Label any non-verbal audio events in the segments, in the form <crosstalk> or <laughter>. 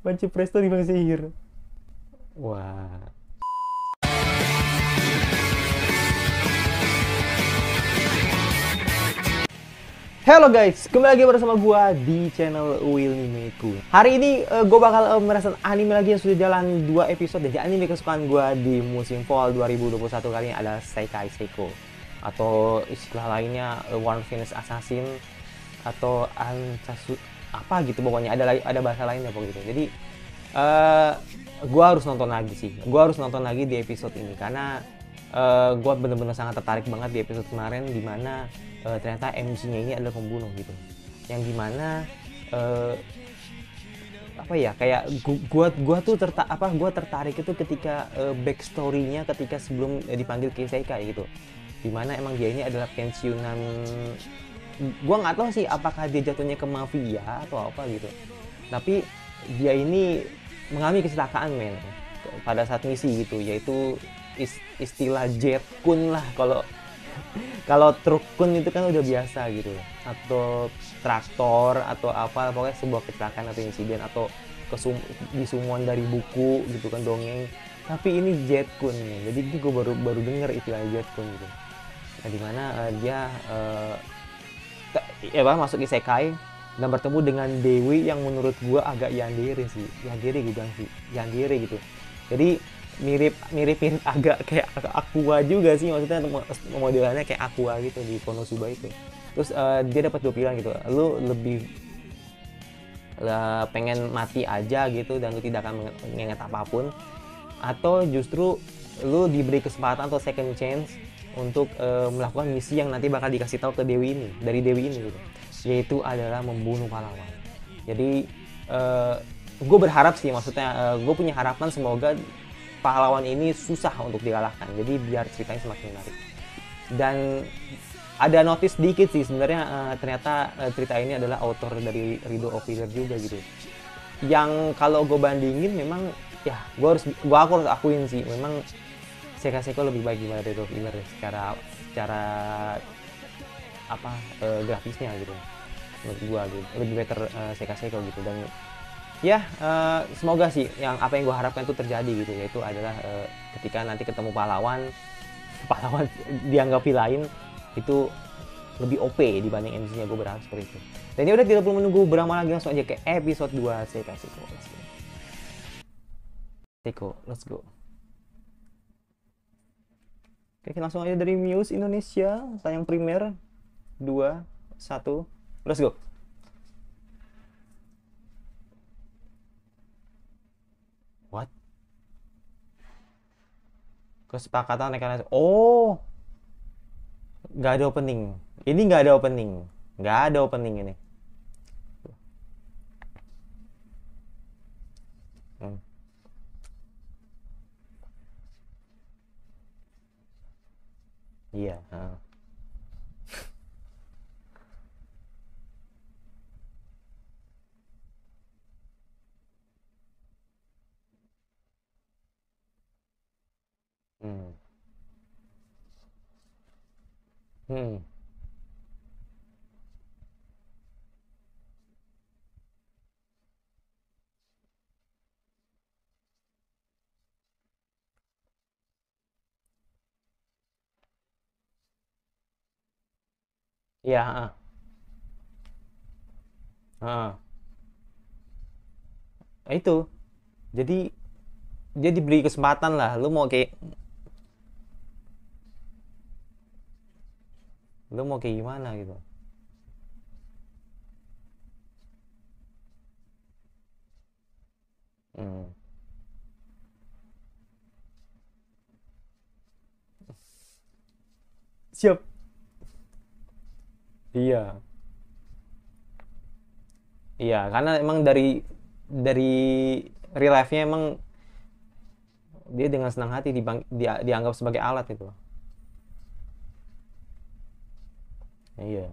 Panci Presto di Bang Sihir. Wah. Halo guys, kembali lagi bersama gua di channel Will Nimeku. Hari ini uh, gua bakal uh, merasakan anime lagi yang sudah jalan dua episode dari anime kesukaan gua di musim fall 2021 kali ini adalah Seikai Seiko atau istilah lainnya uh, One Finish Assassin atau Ancasu apa gitu pokoknya ada ada bahasa lainnya pokoknya gitu. Jadi uh, gua harus nonton lagi sih. Gua harus nonton lagi di episode ini karena uh, gue bener-bener sangat tertarik banget di episode kemarin di mana uh, ternyata MC-nya ini adalah pembunuh gitu yang di mana uh, apa ya kayak gua gua tuh terta apa gua tertarik itu ketika uh, backstory-nya ketika sebelum dipanggil Kiseikai gitu di mana emang dia ini adalah pensiunan gua nggak tahu sih apakah dia jatuhnya ke mafia atau apa gitu. Tapi dia ini mengalami kecelakaan men. Pada saat misi gitu yaitu istilah jet kun lah. Kalau <laughs> kalau truk kun itu kan udah biasa gitu. Atau traktor atau apa pokoknya sebuah kecelakaan atau insiden atau kesum disumuan dari buku gitu kan dongeng. Tapi ini jet kun jadi gue baru baru denger istilah jet kun gitu. Nah di mana uh, dia uh, ya bah, masuk isekai dan bertemu dengan Dewi yang menurut gue agak yandere sih. Yandere gue bilang sih. Yandere gitu. Jadi mirip mirip mirip <laughs> agak kayak aqua juga sih. Maksudnya modelannya kayak aqua gitu di Konosuba itu. Terus uh, dia dapat dua pilihan gitu lu lebih uh, pengen mati aja gitu dan lu tidak akan mengingat apa pun. Atau justru lu diberi kesempatan atau second chance untuk uh, melakukan misi yang nanti bakal dikasih tahu ke Dewi ini dari Dewi ini gitu. Yaitu adalah membunuh pahlawan. Jadi uh, gue berharap sih maksudnya uh, gue punya harapan semoga pahlawan ini susah untuk dikalahkan. Jadi biar ceritanya semakin menarik. Dan ada notice sedikit sih sebenarnya uh, ternyata uh, cerita ini adalah author dari Rido Officer juga gitu. Yang kalau gue bandingin memang ya gue harus gue aku harus akuin sih. Memang Seka Seko lebih baik daripada Rido Officer secara secara apa uh, grafisnya gitu menurut gue gitu lebih better uh, Seka Seko gitu. Dan ya uh, semoga sih yang apa yang gue harapkan itu terjadi gitu yaitu adalah uh, ketika nanti ketemu pahlawan <laughs> pahlawan dianggap lain itu lebih OP dibanding MC-nya gue berharap seperti itu. Dan ya udah tidak perlu menunggu berapa lagi langsung aja ke episode 2 saya kasih kok let's go. Let's go Oke, langsung aja dari Muse Indonesia, tayang primer. 2, 1, let's go. Kesepakatan mekanisme. Oh! Nggak ada opening. Ini nggak ada opening. Nggak ada opening ini hmm. Iya hmm. Hmm. Hmm. Iya, heeh. Heeh. Itu. Jadi dia diberi kesempatan lah. Lu mau kayak lu mau kayak gimana gitu hmm. siap iya iya karena emang dari dari real life-nya emang dia dengan senang hati dibang, dia, dianggap sebagai alat itu Iya.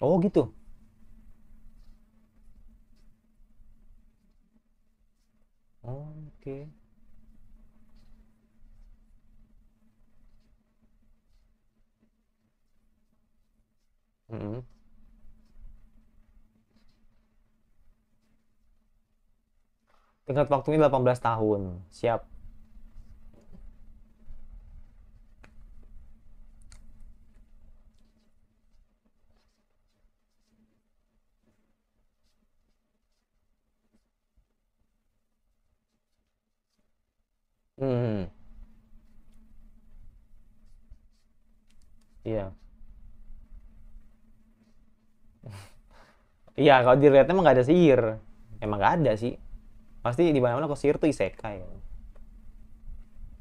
Oh gitu. Oke. Okay. Mm-mm. Tingkat waktunya 18 tahun. Siap. Hmm. Iya. Iya, kalau dilihat emang nggak ada sihir. Emang nggak ada sih. Pasti di mana-mana kalau sihir tuh isekai.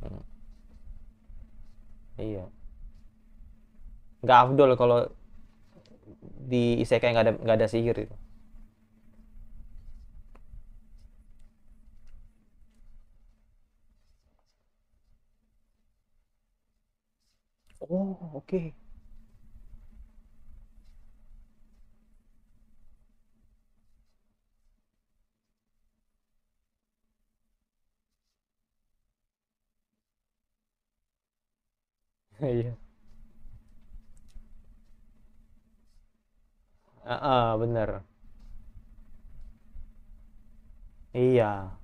Hmm. Iya. Nggak afdol kalau di isekai nggak ada nggak ada sihir itu. Oh, oke. Iya. Heeh, bener. Iya.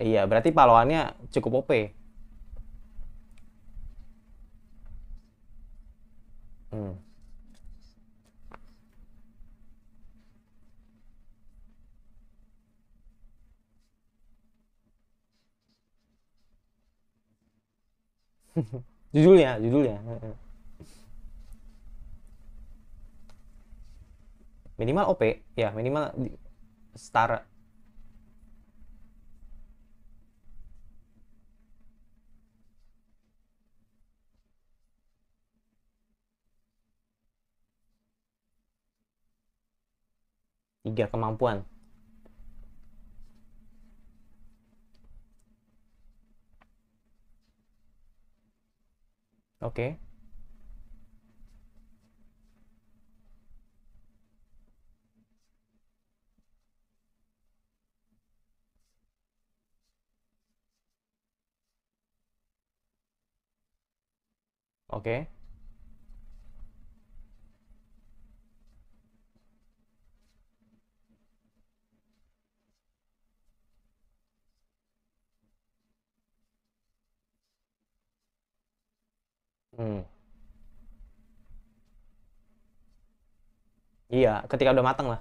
Iya, berarti pahlawannya cukup OP. Hmm. <laughs> Judulnya, judulnya. Minimal OP, ya minimal setara. Tiga kemampuan. Oke, oke. Hmm. Iya, ketika udah matang lah.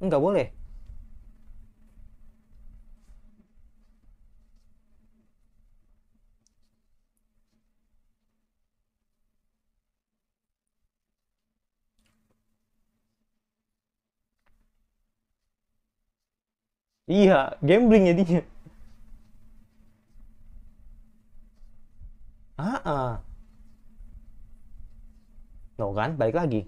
Enggak boleh. Iya, gambling jadinya. Ah, ah. No kan, balik lagi.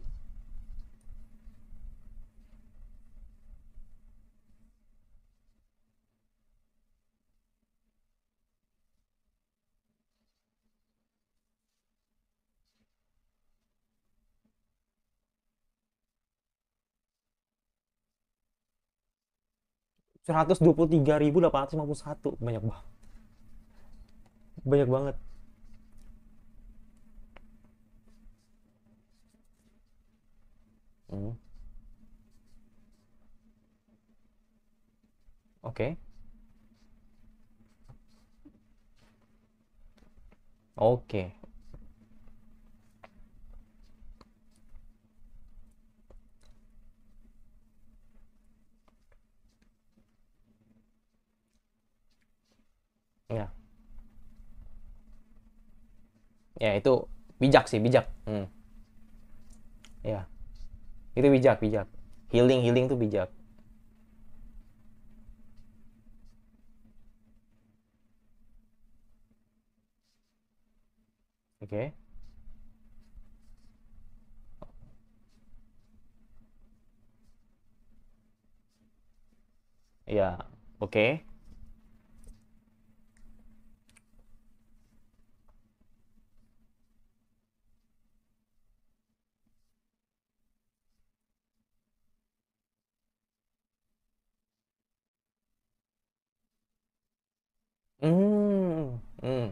123.851. Banyak banget. Banyak banget. Oke. Oke. Ya. Ya, itu bijak sih, bijak. Hmm. Ya. Itu bijak, bijak. Healing, healing tuh bijak. Oke. Ya, oke. Hmm. Hmm.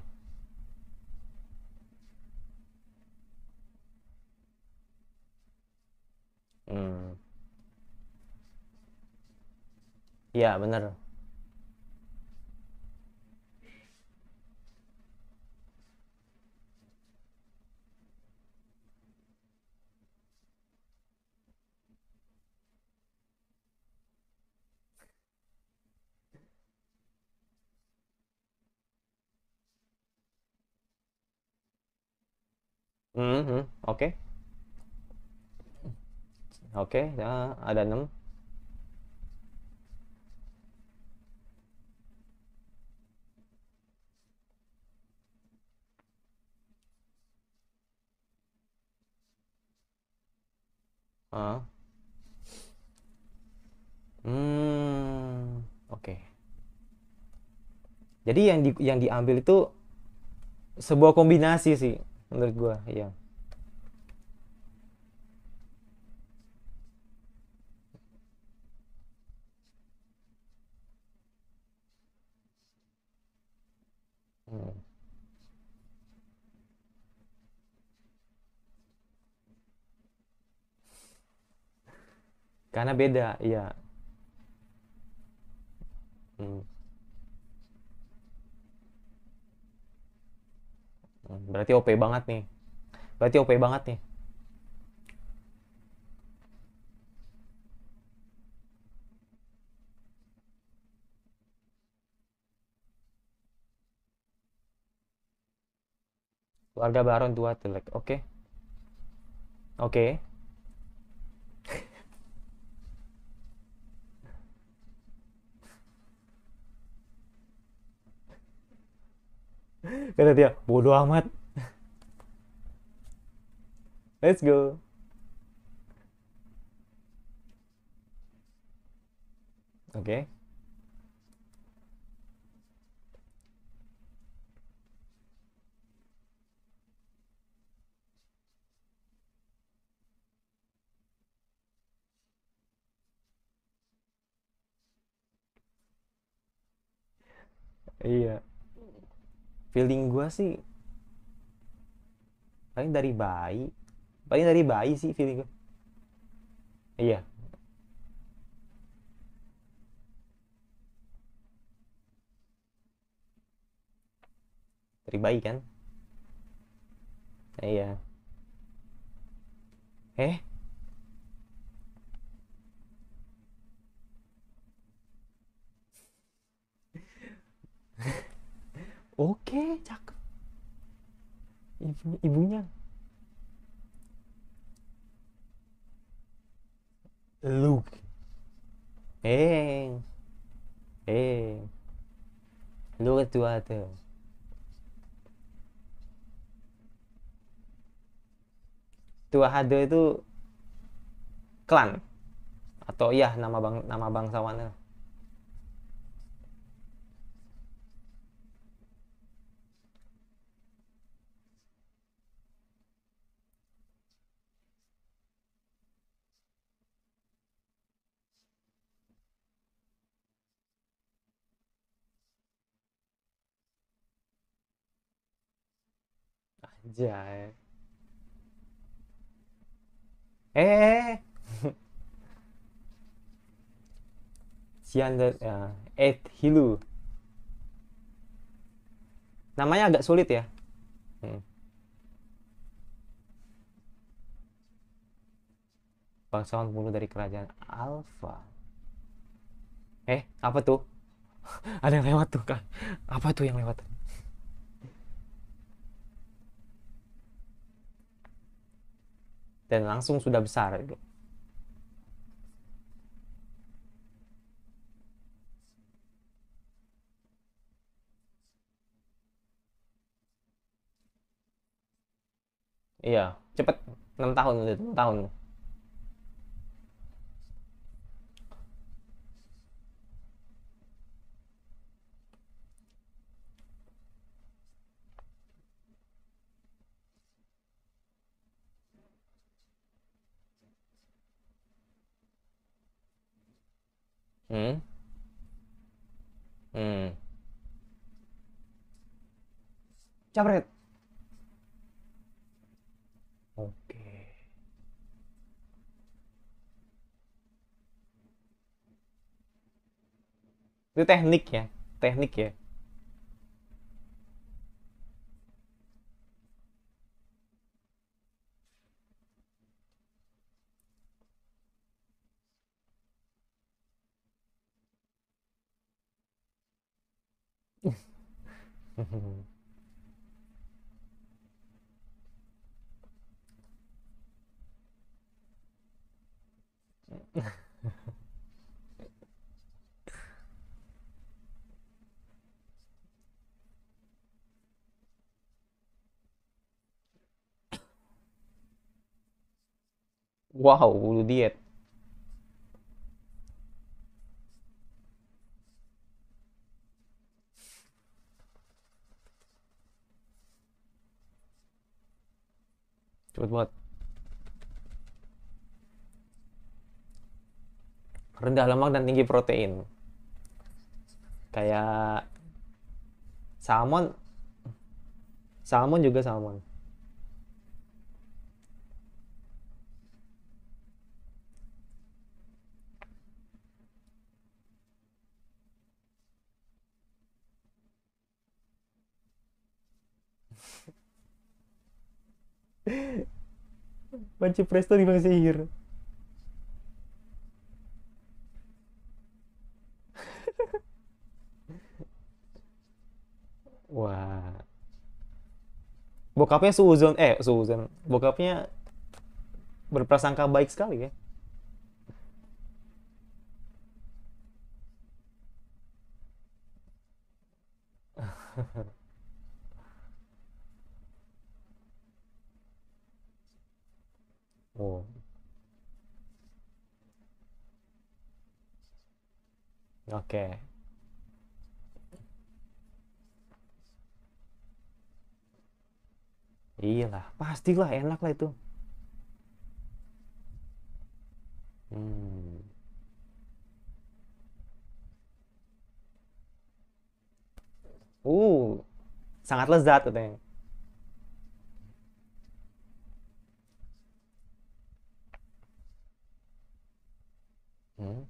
Iya, bener. Mhm, oke. Oke, ya, ada 6. Ah. Hmm, oke. Jadi yang di yang diambil itu sebuah kombinasi sih menurut gua, iya. Hmm. Karena beda, iya. Hmm. Berarti OP banget nih. Berarti OP banget nih. Keluarga Baron dua telek. Oke. Oke. Kata dia, bodoh amat. Let's go. Oke. Iya. Feeling gua sih paling dari bayi. Paling dari bayi sih feeling gua. Iya. Dari bayi kan? Iya. Eh? <laughs> Oke, cakep. Ibu, ibunya. Luke. Eh. Eh. Look at water. Tua Hado itu klan atau ya nama bang nama bangsawannya. Anjay. Eh. <laughs> Siander ya, Ed Hilu. Namanya agak sulit ya. Hmm. Bangsawan bunuh dari kerajaan Alpha. Eh, apa tuh? <laughs> Ada yang lewat tuh kan? Apa tuh yang lewat? Dan langsung sudah besar itu. Iya, cepet 6 tahun udah 6 tahun. Hmm? Hmm. Capret. Oke. Itu teknik ya, teknik ya. Wow, bulu diet. Cepet banget. Rendah lemak dan tinggi protein. Kayak salmon. Salmon juga salmon. Banci Presto di Bang Sihir. Wah. Bokapnya suuzon, eh suuzon. Bokapnya berprasangka baik sekali ya. <laughs> Oh, oke. Iyalah, pastilah enak lah itu. Hmm. Uh, sangat lezat katanya. Hmm.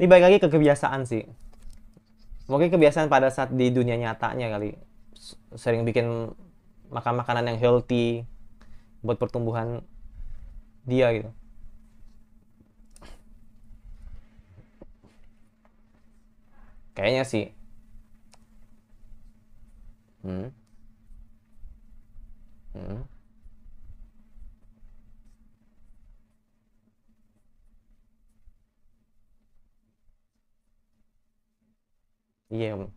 Ini balik lagi ke kebiasaan sih. Mungkin kebiasaan pada saat di dunia nyatanya kali. Sering bikin makan makanan yang healthy buat pertumbuhan dia gitu. Kayaknya sih. Hmm. Hmm. Iya,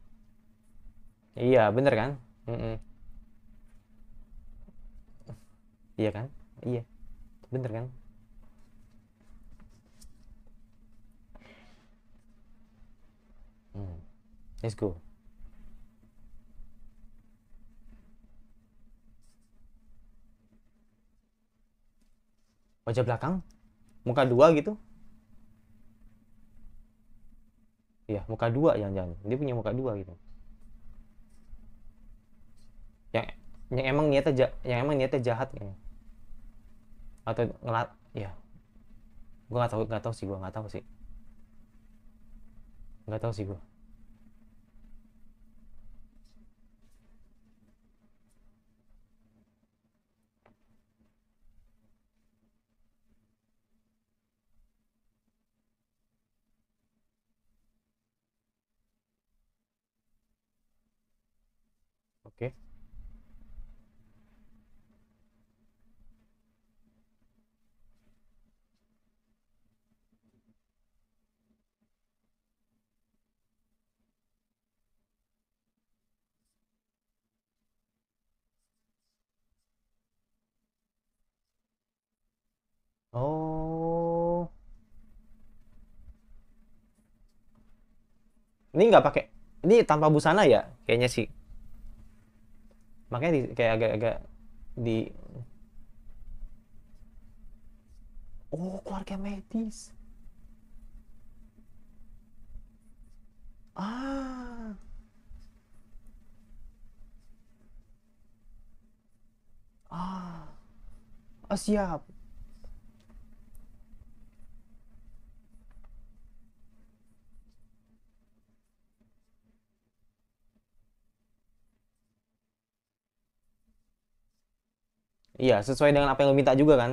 iya bener kan? Mm-mm. Iya kan? Iya, bener kan? Hmm. Let's go. Wajah belakang, muka dua gitu. Iya, muka dua jangan-jangan. Dia punya muka dua gitu. Yang yang emang niatnya ja- yang emang niatnya jahat kayaknya. Atau ngelat ya. Gua nggak tahu nggak tahu sih gua nggak tahu sih. Nggak tahu sih gua. Oke. Oh, ini nggak pakai, ini tanpa busana ya? Kayaknya sih. Makanya di, kayak agak-agak di, oh keluarga medis. Ah, ah, Oh, siap. Iya, sesuai dengan apa yang lo minta juga kan?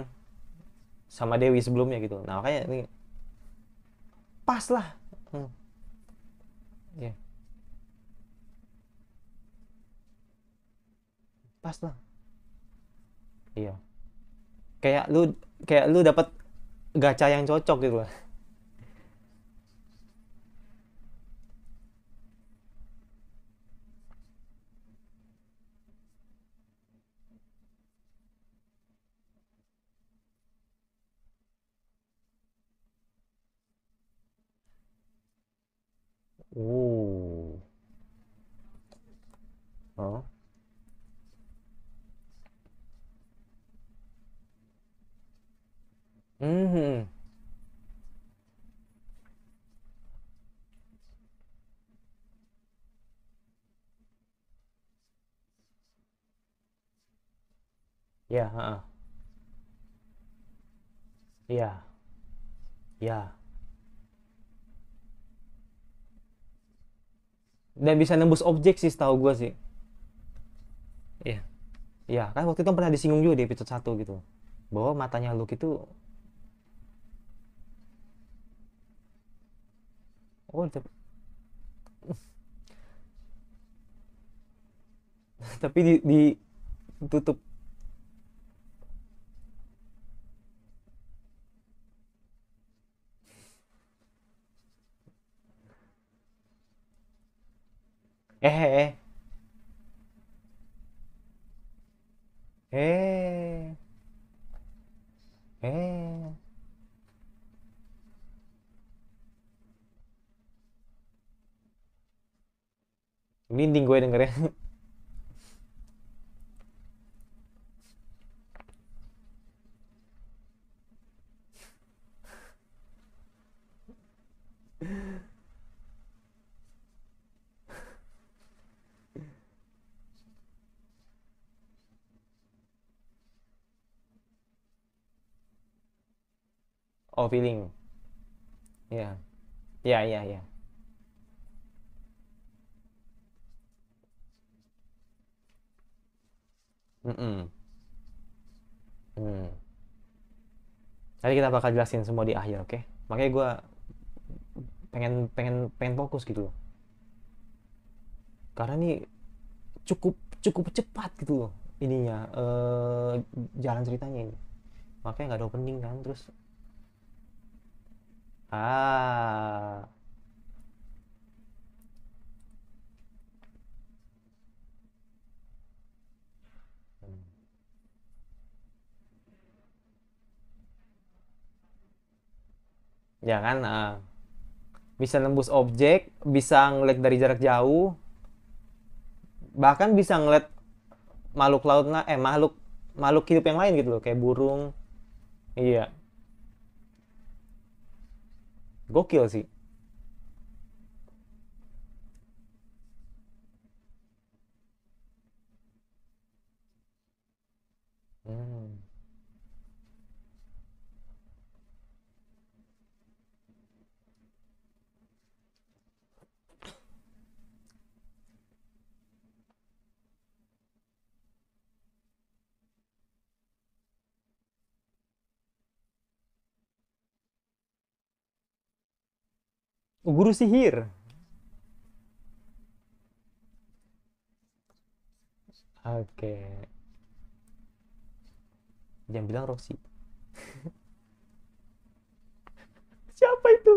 Sama Dewi sebelumnya gitu. Nah, makanya ini pas lah. Hmm. Iya. Pas lah. Iya. Kayak lu kayak lu dapat gacha yang cocok gitu lah. Oh. Oh. Mhm. Ya. Iya. Ya. Dan bisa nembus objek sih setahu gue sih. Iya. Iya, kan waktu itu pernah disinggung juga di episode satu gitu. Bahwa matanya Luke itu Oh, tapi, <laughs> tapi di, ditutup. Eh, eh, eh, eh, eh. Merinding gue dengernya. <laughs> Oh, feeling. Ya. Ya, ya, ya. Mm-mm. Hmm. Nanti kita bakal jelasin semua di akhir, oke? Makanya gue pengen pengen pengen fokus gitu loh. Karena ini cukup cukup cepat gitu loh ininya eh jalan ceritanya ini. Makanya nggak ada opening kan, terus ah. Ya kan ah. bisa nembus objek, bisa ngeliat dari jarak jauh, bahkan bisa ngeliat makhluk laut eh makhluk makhluk hidup yang lain gitu loh kayak burung. Iya gokil sih hmm. Oh, guru sihir. Oke. Jangan bilang Roxy <laughs> siapa itu?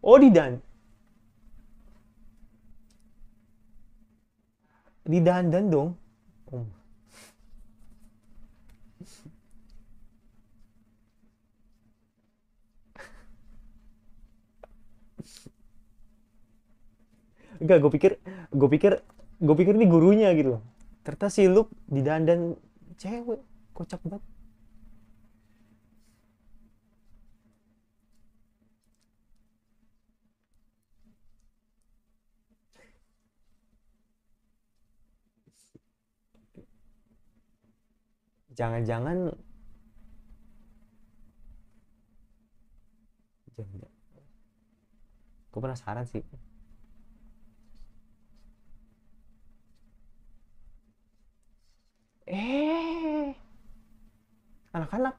Oh di dan dong. Oh. Enggak, gue pikir, gue pikir, gue pikir ini gurunya gitu. Ternyata si Luke didandan cewek, kocak banget. jangan-jangan jangan gue penasaran sih eh. Anak-anak.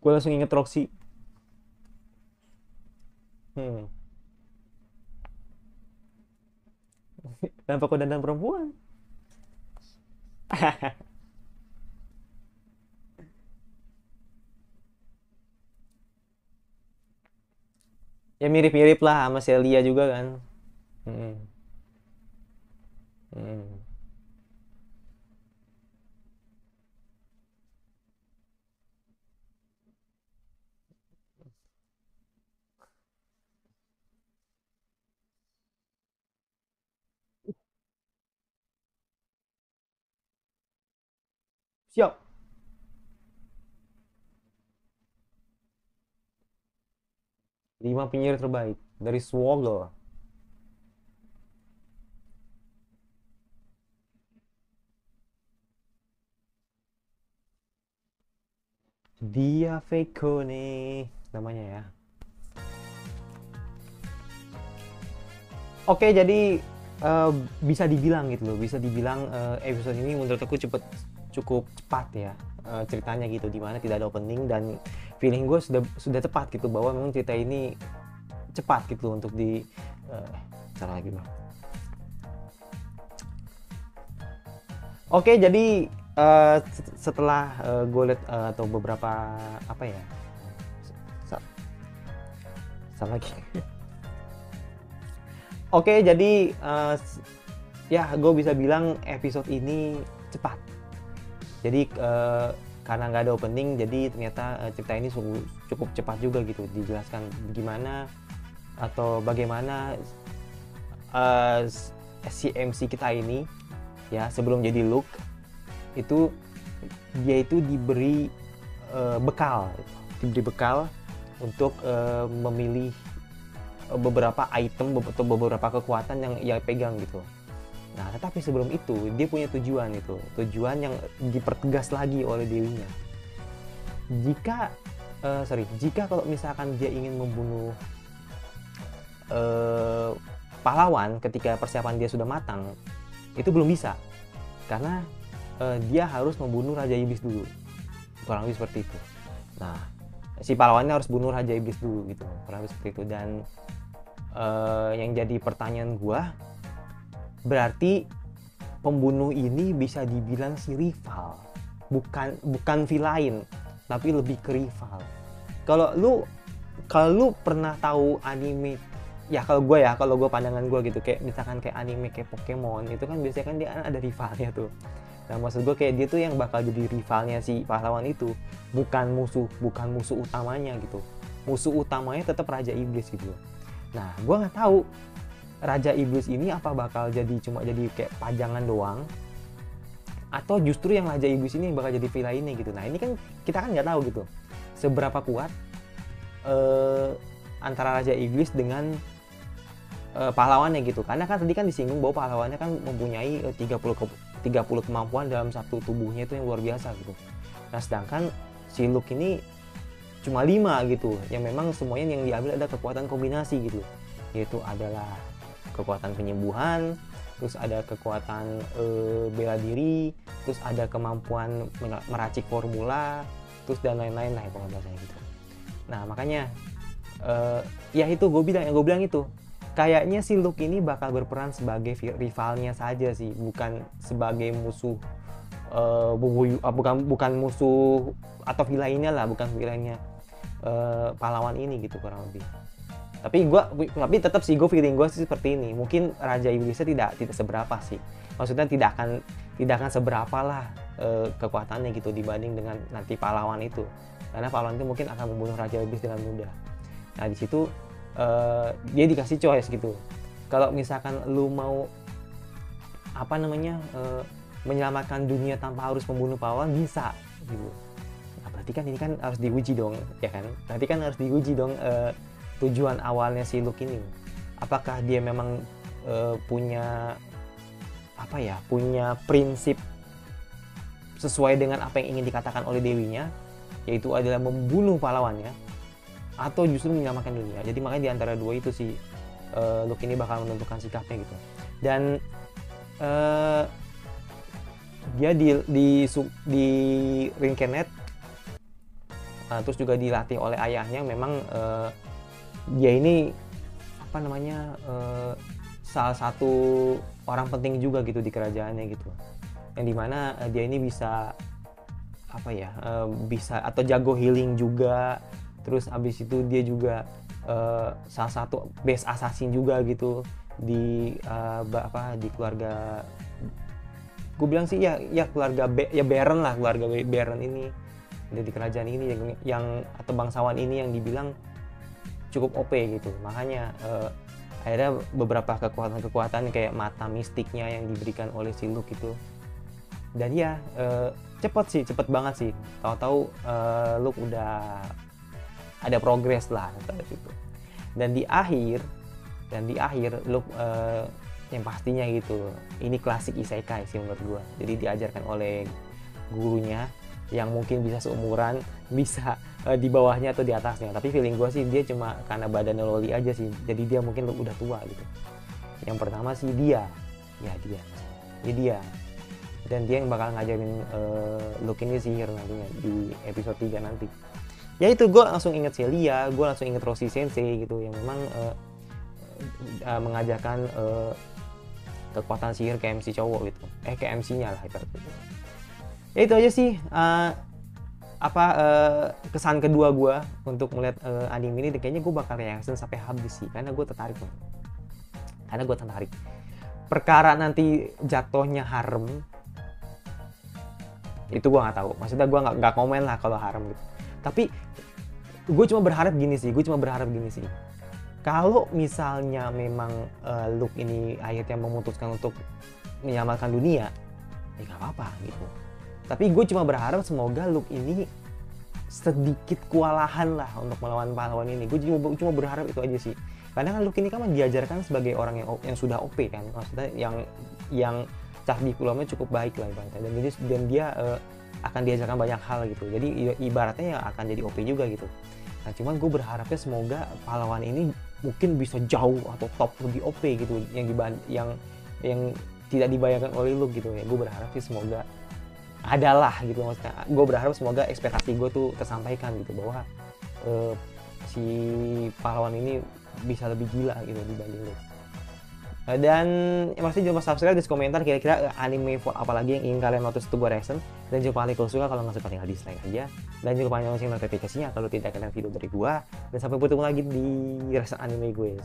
Gue langsung inget Roxy. Hmm. kenapa kok dandan perempuan <laughs> ya mirip-mirip lah sama Celia juga kan hmm. Hmm. Siap. Lima penyiar terbaik dari Swoggle. Dia nih namanya ya. Oke, jadi uh, bisa dibilang gitu loh, bisa dibilang uh, episode ini menurut aku cepet cukup cepat ya uh, ceritanya gitu di mana tidak ada opening dan feeling gue sudah sudah tepat gitu bahwa memang cerita ini cepat gitu untuk di uh, cara lagi bang. Oke jadi uh, setelah uh, gue lihat uh, atau beberapa apa ya salah lagi. <laughs> Oke jadi uh, ya gue bisa bilang episode ini cepat jadi uh, karena nggak ada opening jadi ternyata uh, cerita ini cukup, cepat juga gitu dijelaskan gimana atau bagaimana uh, si MC kita ini ya sebelum jadi look itu dia itu diberi uh, bekal diberi bekal untuk uh, memilih beberapa item atau beberapa kekuatan yang ia pegang gitu Nah, tetapi sebelum itu dia punya tujuan itu, tujuan yang dipertegas lagi oleh dewinya. Jika uh, sorry, jika kalau misalkan dia ingin membunuh uh, pahlawan ketika persiapan dia sudah matang, itu belum bisa, karena uh, dia harus membunuh Raja Iblis dulu, kurang lebih seperti itu. Nah, si pahlawannya harus bunuh Raja Iblis dulu gitu, kurang lebih seperti itu. Dan uh, yang jadi pertanyaan gua berarti pembunuh ini bisa dibilang si rival. Bukan bukan villain tapi lebih ke rival. Kalau lu kalau lu pernah tahu anime ya kalau gue ya kalau gue pandangan gue gitu kayak misalkan kayak anime kayak Pokemon itu kan biasanya kan dia ada rivalnya tuh. Nah maksud gue kayak dia tuh yang bakal jadi rivalnya si pahlawan itu. Bukan musuh bukan musuh utamanya gitu. Musuh utamanya tetap Raja Iblis gitu. Nah gue nggak tahu Raja Iblis ini apa bakal jadi cuma jadi kayak pajangan doang atau justru yang Raja Iblis ini bakal jadi villa ini gitu. Nah ini kan kita kan nggak tahu gitu seberapa kuat uh, antara Raja Iblis dengan uh, pahlawannya gitu. Karena kan tadi kan disinggung bahwa pahlawannya kan mempunyai uh, 30 ke, 30 kemampuan dalam satu tubuhnya itu yang luar biasa gitu. Nah sedangkan si Luke ini cuma lima gitu yang memang semuanya yang diambil ada kekuatan kombinasi gitu yaitu adalah kekuatan penyembuhan terus ada kekuatan e, bela diri terus ada kemampuan meracik formula terus dan lain-lain lah kalau bahasanya gitu. Nah makanya e, ya itu gue bilang yang gue bilang itu kayaknya si Luke ini bakal berperan sebagai rivalnya saja sih bukan sebagai musuh uh, bubu, uh, bukan bukan musuh atau villainnya lah bukan villainnya uh, pahlawan ini gitu kurang lebih tapi gue tapi tetap sih gue feeling gue sih seperti ini. Mungkin raja iblisnya tidak tidak seberapa sih. Maksudnya tidak akan tidak akan seberapa lah e, kekuatannya gitu dibanding dengan nanti pahlawan itu. Karena pahlawan itu mungkin akan membunuh raja iblis dengan mudah. Nah di situ e, dia dikasih choice gitu. Kalau misalkan lu mau apa namanya e, menyelamatkan dunia tanpa harus membunuh pahlawan bisa gitu. Nah, berarti kan ini kan harus diuji dong ya kan? Nanti kan harus diuji dong e, tujuan awalnya si Luke ini. Apakah dia memang uh, punya apa ya punya prinsip sesuai dengan apa yang ingin dikatakan oleh dewinya yaitu adalah membunuh pahlawannya atau justru menyelamatkan dunia. Jadi makanya di antara dua itu si uh, Luke ini bakal menentukan sikapnya gitu. Dan uh, dia di di di Rinkenet uh, terus juga dilatih oleh ayahnya memang uh, dia ini apa namanya uh, salah satu orang penting juga gitu di kerajaannya gitu. Yang di mana uh, dia ini bisa apa ya uh, bisa atau jago healing juga. Terus abis itu dia juga uh, salah satu base assassin juga gitu di uh, apa di keluarga gue bilang sih ya ya keluarga Be, ya Baron lah keluarga Baron ini. Di kerajaan ini yang, yang atau bangsawan ini yang dibilang cukup OP gitu. Makanya uh, akhirnya beberapa kekuatan-kekuatan kayak mata mistiknya yang diberikan oleh si Luke itu. Dan ya uh, cepet sih cepet banget sih. Tahu-tahu uh, Luke udah ada progres lah gitu. Dan di akhir dan di akhir Luke uh, yang pastinya gitu ini klasik isekai sih menurut gue jadi diajarkan oleh gurunya yang mungkin bisa seumuran bisa uh, di bawahnya atau di atasnya. Tapi feeling gue sih dia cuma karena badannya loli aja sih. Jadi dia mungkin udah tua gitu. Yang pertama sih dia. Ya dia. Ini dia. Dan dia yang bakal ngajarin uh, Luke ini sihir nantinya di episode 3 nanti. Ya itu gue langsung inget Celia gue langsung inget Roshi Sensei gitu yang memang uh, uh, mengajarkan uh, kekuatan sihir ke MC cowok gitu. Eh ke MC-nya lah itu ya itu aja sih uh, apa uh, kesan kedua gue untuk melihat uh, anime ini. Kayaknya gue bakal reaction sampai habis sih karena gue tertarik banget. Karena gue tertarik. Perkara nanti jatuhnya harem itu gue nggak tahu. Maksudnya gue nggak nggak komen lah kalau harem gitu. Tapi gue cuma berharap gini sih gue cuma berharap gini sih. Kalau misalnya memang uh, Luke ini akhirnya memutuskan untuk menyelamatkan dunia, ya nggak apa-apa gitu. Tapi gue cuma berharap semoga Luke ini sedikit kewalahan lah untuk melawan pahlawan ini. Gue cuma, cuma berharap itu aja sih. Karena kan Luke ini kan diajarkan sebagai orang yang yang sudah OP kan, maksudnya yang yang cahdi kulomnya cukup baik lah ibaratnya. Dan jadi dan dia uh, akan diajarkan banyak hal gitu. Jadi ibaratnya ya akan jadi OP juga gitu. Nah cuman gue berharapnya semoga pahlawan ini mungkin bisa jauh atau top lebih OP gitu yang yang yang tidak dibayangkan oleh lu gitu ya gue berharap sih semoga adalah gitu maksudnya. Gue berharap semoga ekspektasi gue tuh tersampaikan gitu bahwa uh, si pahlawan ini bisa lebih gila gitu dibanding lo eh, dan ya, masih jangan lupa subscribe dan komentar kira-kira eh, anime for apa lagi yang ingin kalian notice itu gue reaction. Dan jangan lupa like kalau suka kalau nggak suka tinggal dislike aja. Dan jangan lupa nyalain notifikasinya kalau tidak kena video dari gue dan sampai bertemu lagi di reaction anime gue ya.